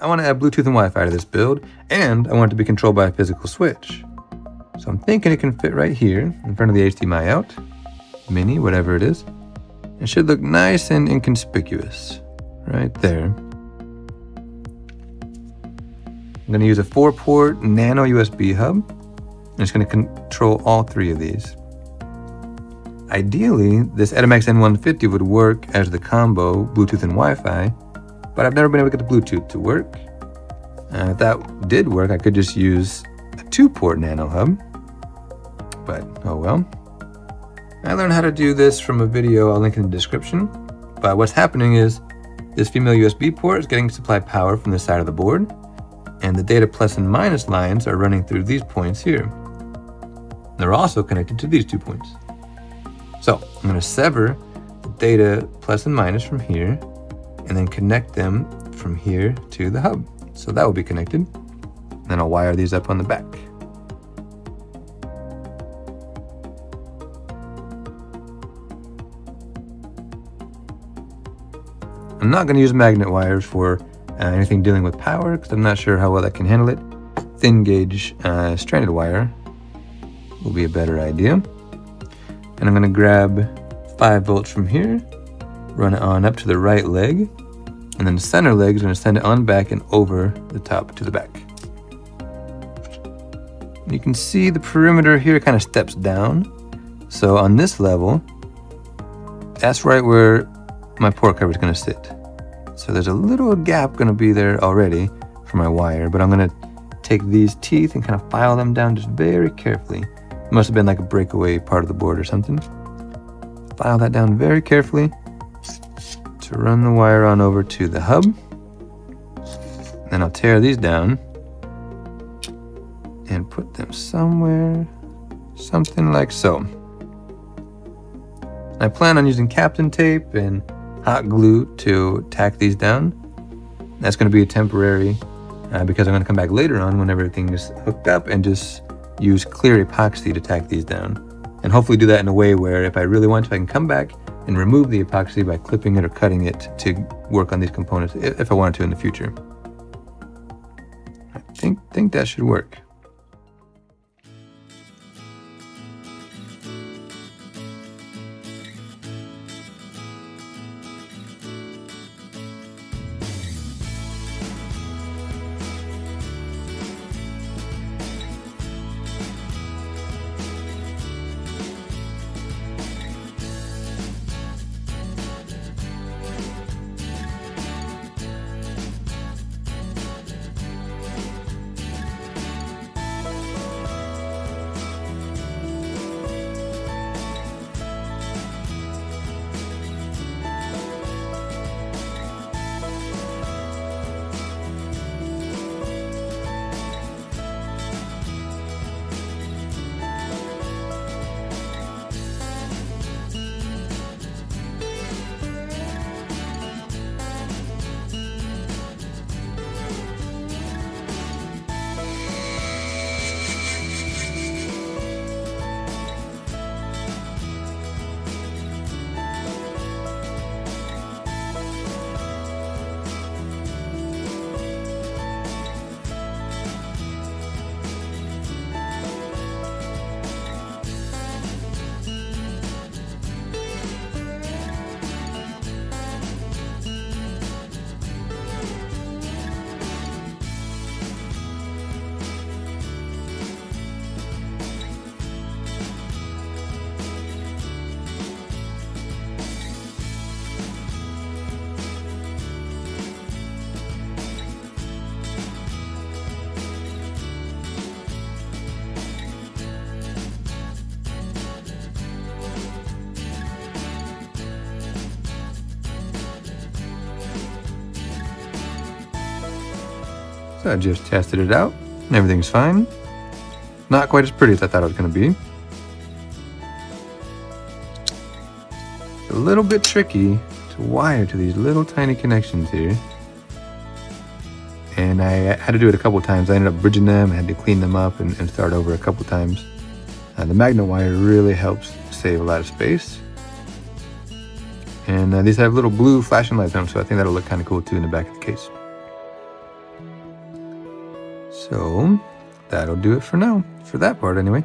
I want to add Bluetooth and Wi-Fi to this build, and I want it to be controlled by a physical switch. So I'm thinking it can fit right here in front of the HDMI out, mini, whatever it is. It should look nice and inconspicuous, right there. I'm going to use a four port nano USB hub. And it's going to control all three of these. Ideally, this Edimax N150 would work as the combo Bluetooth and Wi-Fi, but I've never been able to get the Bluetooth to work. Uh, if that did work, I could just use a two-port nano hub, but oh well. I learned how to do this from a video I'll link in the description, but what's happening is this female USB port is getting supply power from the side of the board, and the data plus and minus lines are running through these points here. They're also connected to these two points. So I'm going to sever the data plus and minus from here, and then connect them from here to the hub. So that will be connected. Then I'll wire these up on the back. I'm not going to use magnet wires for uh, anything dealing with power because I'm not sure how well that can handle it. Thin gauge uh, stranded wire will be a better idea. And I'm going to grab 5 volts from here, run it on up to the right leg, and then the center leg is going to send it on back and over the top to the back. You can see the perimeter here kind of steps down. So on this level, that's right where my port cover is going to sit. So there's a little gap going to be there already for my wire, but I'm going to take these teeth and kind of file them down just very carefully. It must have been like a breakaway part of the board or something. File that down very carefully to run the wire on over to the hub. Then I'll tear these down and put them somewhere, something like so. I plan on using Kapton tape and hot glue to tack these down. That's going to be a temporary uh, because I'm going to come back later on when everything is hooked up and just use clear epoxy to tack these down. And hopefully do that in a way where if I really want to, I can come back and remove the epoxy by clipping it or cutting it to work on these components if I wanted to in the future. I think, think that should work. I just tested it out and everything's fine. Not quite as pretty as I thought it was going to be. It's a little bit tricky to wire to these little tiny connections here. And I had to do it a couple times. I ended up bridging them, I had to clean them up and, and start over a couple times. Uh, the magnet wire really helps save a lot of space. And uh, these have little blue flashing lights on them, so I think that'll look kind of cool too in the back of the case. So that'll do it for now, for that part anyway.